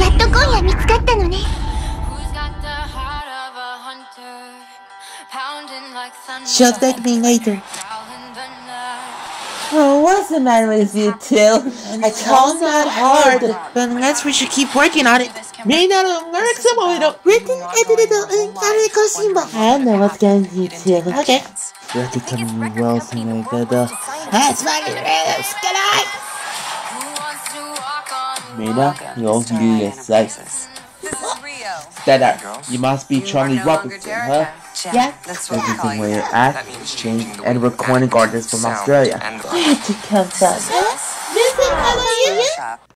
やっと今夜見つかったのね Who's got the heart of a hunter? Pounding like thunder. She'll thank me later. Prowling the night. Oh, what's the matter with you two? I told not hard. But unless we should keep working on it. みんなのマーク様への Written edited in Kaneko Shimba. I know what's going to you two. Okay. They're becoming wealthy like that. That's my ridiculous! Good night! You also do your slices. You must be Charli no Robinson, huh? Yeah, Everything where you're at call you. Act, change, and recording artist from Australia. I had to come back. This is how